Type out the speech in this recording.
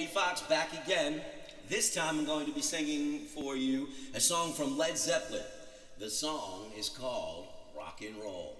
Eddie Fox back again. This time I'm going to be singing for you a song from Led Zeppelin. The song is called Rock and Roll.